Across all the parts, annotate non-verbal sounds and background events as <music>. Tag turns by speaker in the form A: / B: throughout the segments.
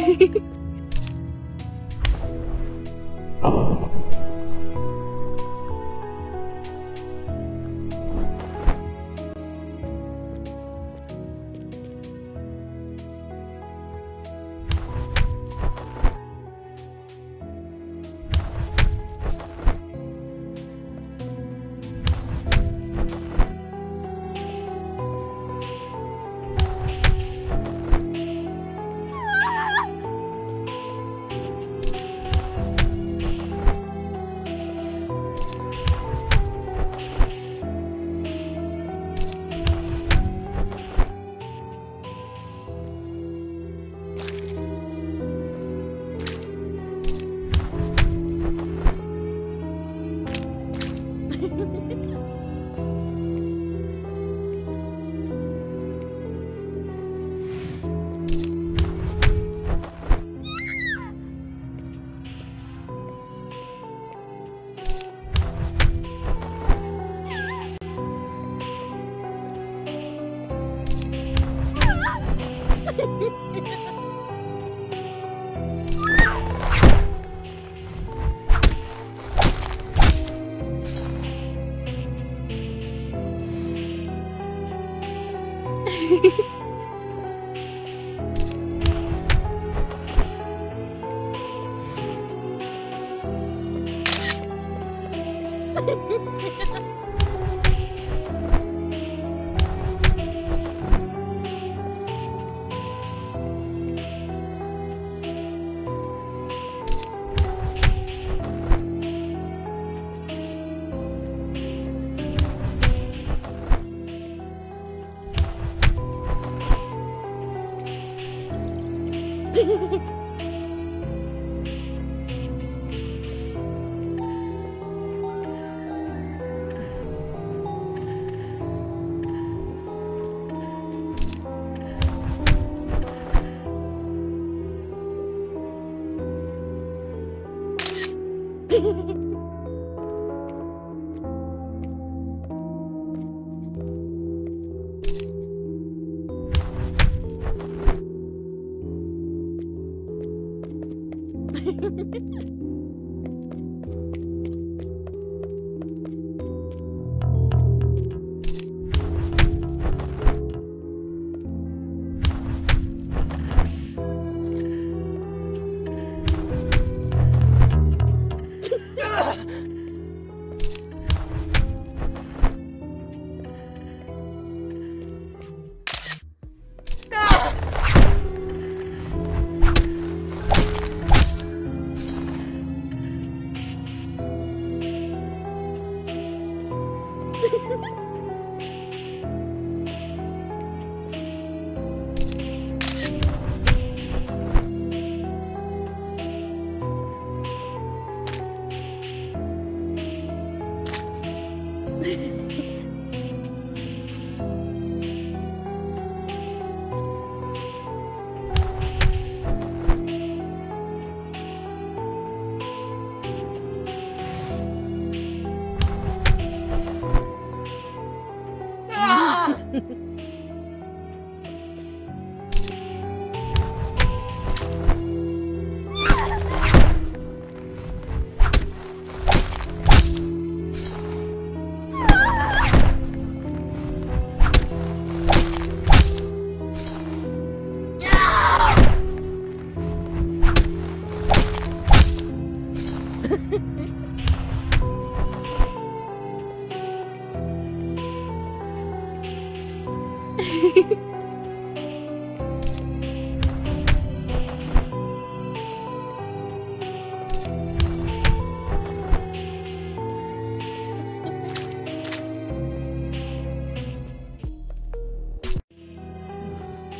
A: <laughs> oh. Hehehehe Ha ha ha.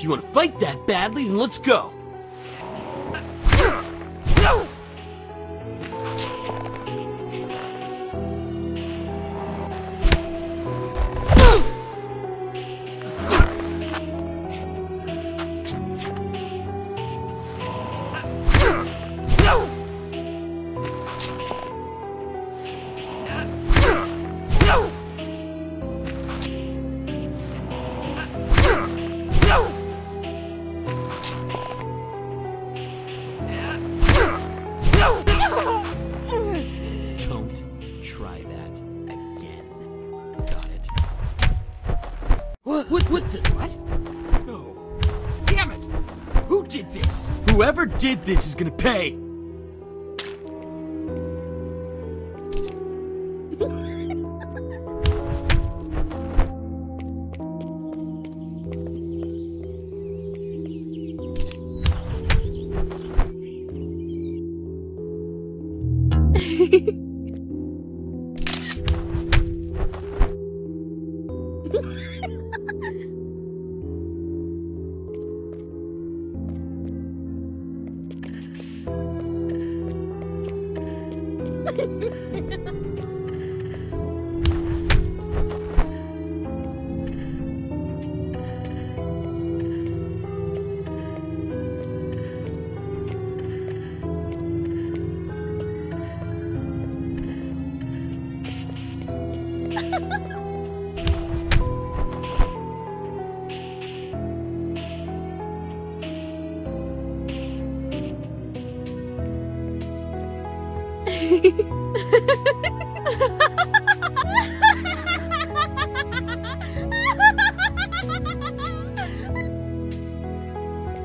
A: If you want to fight that badly, then let's go. Whoever did this is gonna pay.
B: Hehehehe <laughs> Hehehehe <laughs>